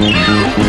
Oh, oh.